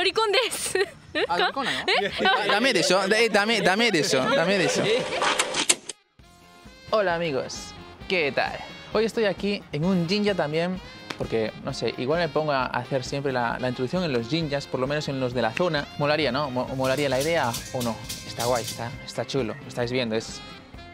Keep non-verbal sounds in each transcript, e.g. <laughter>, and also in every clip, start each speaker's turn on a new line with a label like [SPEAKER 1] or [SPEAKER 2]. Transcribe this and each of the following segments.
[SPEAKER 1] ロリコンです
[SPEAKER 2] あ、ロリコンなのあダメでしょえ、ダメ、ダメでしょダメでしょ Hola amigos, <laughs> ¿qué tal? Hoy estoy aquí en un jinja también porque, no sé, igual me pongo a hacer siempre la, la introducción en los jinjas, por lo menos en los de la zona. Molaría, ¿no? Mo- ¿Molaría la idea o no? Está guay, está, está chulo, lo estáis viendo, es...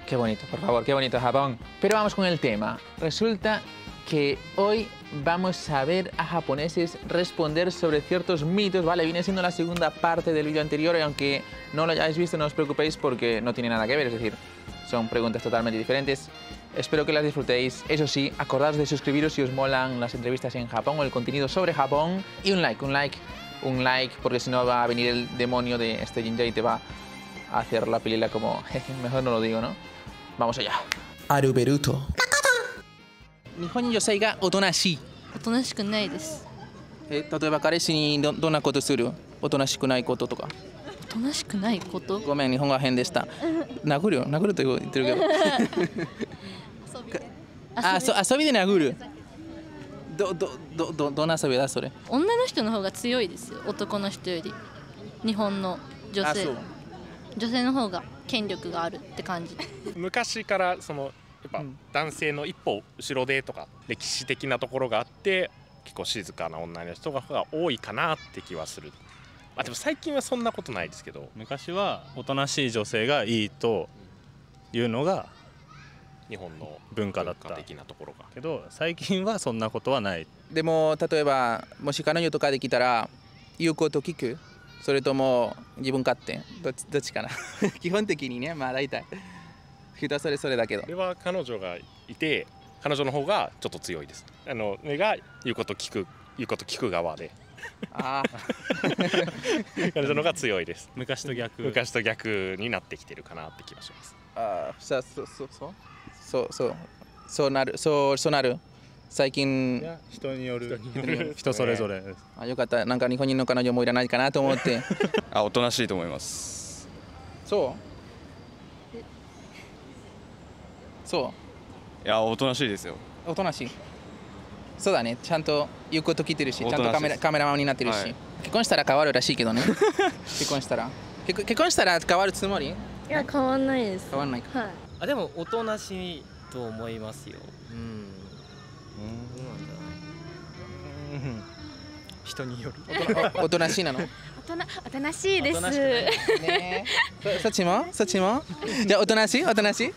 [SPEAKER 2] Qué bonito, por favor, qué bonito Japón. Pero vamos con el tema. Resulta que hoy vamos a ver a japoneses responder sobre ciertos mitos, ¿vale? Viene siendo la segunda parte del vídeo anterior y aunque no lo hayáis visto no os preocupéis porque no tiene nada que ver, es decir, son preguntas totalmente diferentes. Espero que las disfrutéis. Eso sí, acordaos de suscribiros si os molan las entrevistas en Japón o el contenido sobre Japón. Y un like, un like, un like, porque si no va a venir el demonio de este Jinja y te va a hacer la película como... <laughs> Mejor no lo digo, ¿no? Vamos allá. Aruberuto. 日本女性がおとなしい。
[SPEAKER 1] おとなしくないです
[SPEAKER 2] え例えば彼氏にどどんなことする？おとなしくないこととか。
[SPEAKER 1] おとなしくないこと？
[SPEAKER 2] ごめん、日本語は変でした。殴るよ、殴ると言ってるけど。<laughs> あ、そ遊びで殴る。どどどどどんな遊びだそれ？
[SPEAKER 1] 女の人の方が強いですよ男の人より日本の女
[SPEAKER 2] あ、
[SPEAKER 1] 性。女性の方が権力があるって感じ <laughs>
[SPEAKER 3] 昔からそのやっぱ
[SPEAKER 2] うん。
[SPEAKER 3] 男性の一歩後ろでとか歴史的なところがあって結構静かな女の人が多いかなって気はする、まあ、でも最近はそんなことないですけど。
[SPEAKER 4] 昔はおとなしい女性がいいというのが
[SPEAKER 3] 日本の
[SPEAKER 4] 文化だった。
[SPEAKER 3] 的なところが。
[SPEAKER 4] けど最近はそんなことはない。
[SPEAKER 2] でも例えばもし彼女とかできたら言うこと聞く？それとも自分勝手？どっちどっちかな？<laughs> 基本的にねまあ大体人はそれそれだけど。
[SPEAKER 3] これは彼女がいて彼女の方がちょっと強いです。あの目が言うこと聞く言うこと聞く側で。
[SPEAKER 2] あ <laughs>
[SPEAKER 3] 彼女の方が強いです。
[SPEAKER 4] 昔と逆。
[SPEAKER 3] 昔と逆になってきてるかなって気がします。
[SPEAKER 2] ーあーさそうそうそ？うそうそうそうなるそうそうなる？最近。
[SPEAKER 4] 人による。
[SPEAKER 2] 人
[SPEAKER 4] それぞれ。
[SPEAKER 2] あよかった。なんか日本人の彼女もいらないかなと思って。<laughs>
[SPEAKER 5] あおとなしいと思います。
[SPEAKER 2] そう？そ
[SPEAKER 5] いやおとなしいですよ。
[SPEAKER 2] うおとなしい。そうだね。ちゃんと言うこと聞いてるしちゃんとカメラカメラマンになってるし、
[SPEAKER 5] はい。
[SPEAKER 2] 結婚したら変わるらしいけどね。<laughs> 結婚したら。結結婚したら変わるつもり？
[SPEAKER 6] いや変わんないです。
[SPEAKER 2] 変わんないか。
[SPEAKER 6] はい。
[SPEAKER 7] あでもおとなしいと思いますよ。うん。どうなん。じゃない
[SPEAKER 4] 人による
[SPEAKER 2] おおとなしいなの
[SPEAKER 6] おとなしいです
[SPEAKER 7] おとなしくない
[SPEAKER 2] ねそそっちもそっちもじゃあおとなしいおとなしい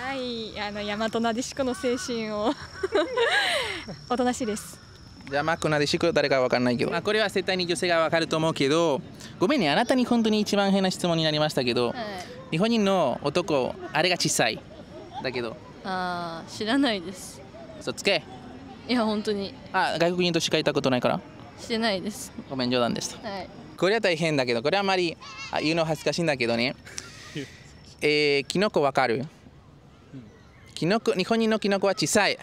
[SPEAKER 8] はい、あの大和なでしこの精神を。<laughs> おとなしいです。
[SPEAKER 2] じゃあマックなでしく誰かわかんないけど、まあ、これは絶対に女性がわかると思うけどごめんねあなたに本当に一番変な質問になりましたけど、日本人の男あれが小さい。だけど。
[SPEAKER 1] あー知らないです。
[SPEAKER 2] 嘘つけ。
[SPEAKER 1] いや本当に。
[SPEAKER 2] あ外国人としかいたことないから。
[SPEAKER 1] してないです。
[SPEAKER 2] ごめん冗談でした
[SPEAKER 1] はい。
[SPEAKER 2] これは大変だけどこれはあまりあ言うの恥ずかしいんだけどね。<laughs> えー、キノコわかる？キノコ日本人のキノコは小さい。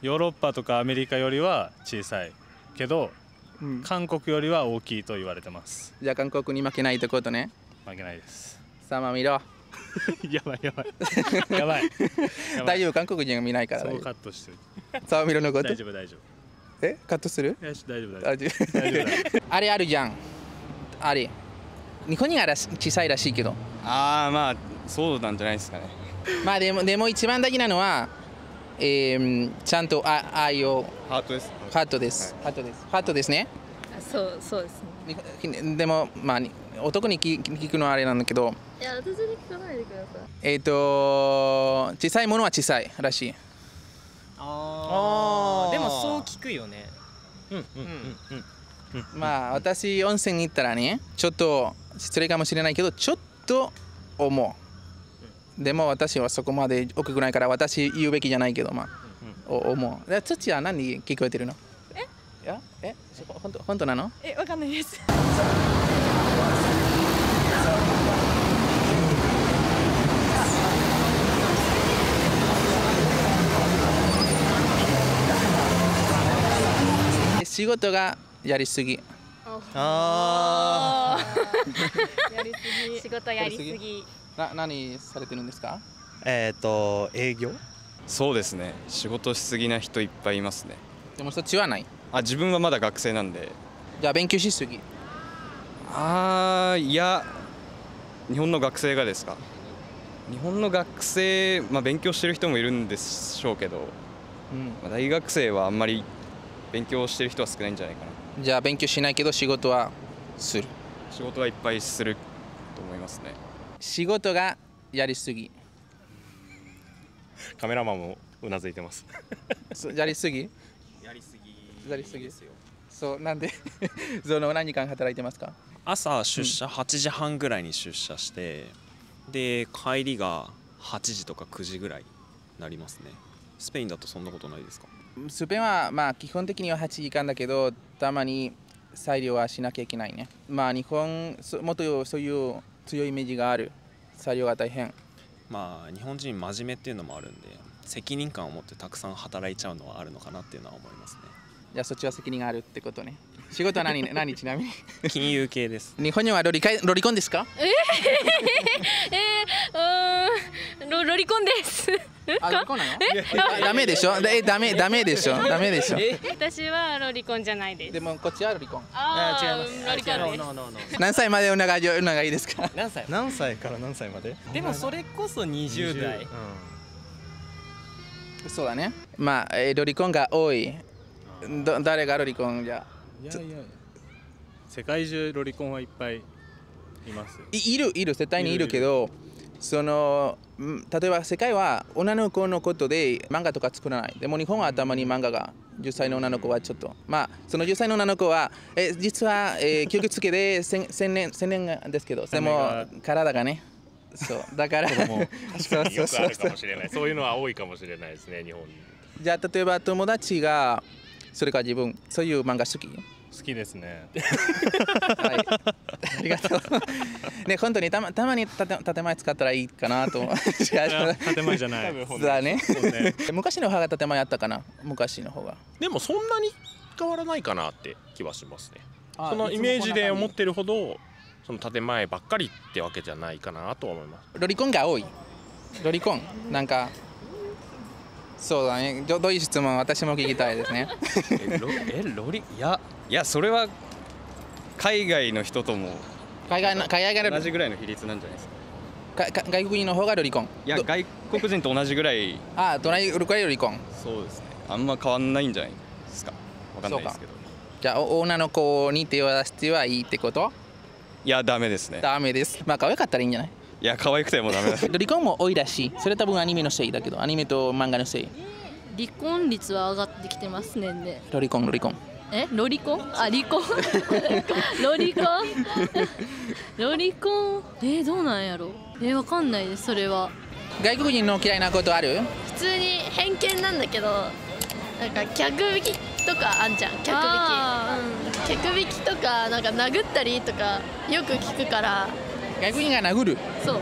[SPEAKER 4] ヨーロッパとかアメリカよりは小さいけど
[SPEAKER 2] うん。
[SPEAKER 4] 韓国よりは大きいと言われてます。
[SPEAKER 2] じゃあ韓国に負けないってことね。
[SPEAKER 4] 負けないです。
[SPEAKER 2] さあまあ見ろ。<laughs>
[SPEAKER 4] やばいやばい。やばい。
[SPEAKER 2] 大丈夫？韓国人が見ないから。
[SPEAKER 4] そうカットして
[SPEAKER 2] さあ見ろのこと。
[SPEAKER 4] 大丈夫大丈
[SPEAKER 2] え？カットする？
[SPEAKER 4] 夫よし大丈夫。
[SPEAKER 2] あ
[SPEAKER 4] 大丈夫だ <laughs>
[SPEAKER 2] あれあるじゃん。あれ日本人は小さいらしいけど。
[SPEAKER 5] ああまあそうなんじゃないですかね。
[SPEAKER 2] まあでもでも一番大事なのは、えー、ちゃんとあ愛を
[SPEAKER 5] ハートです。
[SPEAKER 2] ハートです、ハートです。ハートですね。
[SPEAKER 8] そうそうですね。
[SPEAKER 2] にでもまあに男に聞聞くのはあれなんだけど。
[SPEAKER 6] いや私に聞かないでください。
[SPEAKER 2] えっ、と小さいものは小さいらしい。
[SPEAKER 7] あー。でもそう聞くよね。うんうんうんうん。
[SPEAKER 2] まあ私温泉に行ったらねちょっと失礼かもしれないけどちょっと思う。でも私はそこまで大きくないから私言うべきじゃないけどまあお思う。で土は何に聞こえてるの？え？いや？え？本当本当なの？
[SPEAKER 8] え、わかんないです。
[SPEAKER 2] 仕事がやりすぎ
[SPEAKER 7] あ
[SPEAKER 8] やりすぎ。<laughs>
[SPEAKER 6] 仕事やりすぎ。
[SPEAKER 2] な何されてるんですか？
[SPEAKER 7] えっと営業？
[SPEAKER 5] そうですね。仕事しすぎな人いっぱいいますね。
[SPEAKER 2] でもそっちはない？
[SPEAKER 5] あ自分はまだ学生なんで。
[SPEAKER 2] じゃあ勉強しすぎ？
[SPEAKER 5] あーいや日本の学生がですか？日本の学生、まあ、勉強してる人もいるんでしょうけど、
[SPEAKER 2] うん。
[SPEAKER 5] まあ、大学生はあんまり勉強してる人は少ないんじゃないかな
[SPEAKER 2] じゃあ勉強しないけど仕事はする。
[SPEAKER 5] 仕事はいっぱいすると思いますね。
[SPEAKER 2] 仕事がやりすぎ。
[SPEAKER 3] カメラマンもうなずいてます。<laughs>
[SPEAKER 2] やりすぎ？
[SPEAKER 7] やりすぎ
[SPEAKER 2] やりすぎ。そうなんで？<laughs> その何時間働いてますか？
[SPEAKER 9] 朝出社8時半ぐらいに出社して、で帰りが8時とか9時ぐらいになりますね。スペインだとそんなことないですか？
[SPEAKER 2] スペインはまあ基本的には8時間だけどたまに裁量はしなきゃいけないね。まあ日本そもっとそういう強いイメージがある裁量が大変。
[SPEAKER 9] まあ日本人真面目っていうのもあるんで責任感を持ってたくさん働いちゃうのはあるのかなっていうのは思いますね。
[SPEAKER 2] じゃあそっちは責任があるってことね。仕事は何 <laughs> 何ちなみに？
[SPEAKER 9] 金融系です。
[SPEAKER 2] 日本にはロリカイロリコンですか？
[SPEAKER 6] えー、うーんロロリコンです
[SPEAKER 2] あロリコンなの？あダメでしょ？えダメダメでしょ？ダメでしょ？
[SPEAKER 6] 私はロリコンじゃないです。
[SPEAKER 2] でもこっちはロリコン。
[SPEAKER 6] あー
[SPEAKER 7] 違います。
[SPEAKER 6] ロリコンです。
[SPEAKER 2] 何歳までお長いお長いですか？
[SPEAKER 7] 何歳？
[SPEAKER 4] 何歳から何歳まで？
[SPEAKER 7] でもそれこそ20代。
[SPEAKER 2] そうだね。まあ、えリコンが多い。ど誰がロリコンじゃ？
[SPEAKER 4] いやいや世界中ロリコンはいっぱいいます
[SPEAKER 2] いいるいる。絶対にいるけどそのん例えば世界は女の子のことで漫画とか作らない。でも日本はたまに漫画が。10歳の女の子はちょっと。まあその10歳の女の子はえ実は、えー、教育つけで千千年千年ですけど。でも
[SPEAKER 4] が。
[SPEAKER 2] 体がね。そう。だから <laughs> そうそう
[SPEAKER 3] よくあるかもしれない。そういうのは多いかもしれないですね日本。に
[SPEAKER 2] じゃあ例えば友達がそれから自分そういう漫画好き？
[SPEAKER 4] 好きですね。
[SPEAKER 2] はい、ありがとう。ね、本当にたまたまにたて建前使ったらいいかなと。
[SPEAKER 4] 建前じゃない。<laughs>
[SPEAKER 2] だね。
[SPEAKER 4] ね。
[SPEAKER 2] 昔の方が建前あったかな昔の方が。
[SPEAKER 3] でもそんなに変わらないかなって気はしますね。
[SPEAKER 2] あ
[SPEAKER 3] そのイメージで思っ
[SPEAKER 2] い
[SPEAKER 3] てるほどその建前ばっかりってわけじゃないかなと思います。
[SPEAKER 2] ロリコンが多い。ロリコン。なんか、そうだね。どどういう質問私も聞きたいですね。<laughs>
[SPEAKER 5] えロえロリ？いやいやそれは海外の人とも
[SPEAKER 2] 海外の海外が
[SPEAKER 5] 同じぐらいの比率なんじゃないですか？
[SPEAKER 2] かか外国人の方がロリコン。ど
[SPEAKER 5] いや外国人と同じぐらい。
[SPEAKER 2] あ、隣ウルクライロリコン。
[SPEAKER 5] そうですね。あんま変わんないんじゃないですか？わかんないですけど。
[SPEAKER 2] じゃあお女の子に手を出してはいいってこと？
[SPEAKER 5] いやダメですね。
[SPEAKER 2] ダメです。まあ可愛かったらいいんじゃない？
[SPEAKER 5] いや可愛くてもダメだ。<laughs>
[SPEAKER 2] ロリコンも多いらしい。それ多分アニメのせいだけど、アニメと漫画のせい。
[SPEAKER 1] 離婚率は上がってきてますねんで。
[SPEAKER 2] ロリコン、ロリコン。
[SPEAKER 1] え？ロリコン？あ離婚？<laughs> ロリコン？<laughs> ロリコン？えー、どうなんやろ？えー、わかんないですそれは。
[SPEAKER 2] 外国人の嫌いなことある？
[SPEAKER 6] 普通に偏見なんだけどなんか客引きとかあんじゃん。客引
[SPEAKER 1] あ
[SPEAKER 6] き、うん、客引きとかなんか殴ったりとかよく聞くから
[SPEAKER 2] 外国人が殴る。
[SPEAKER 6] そう。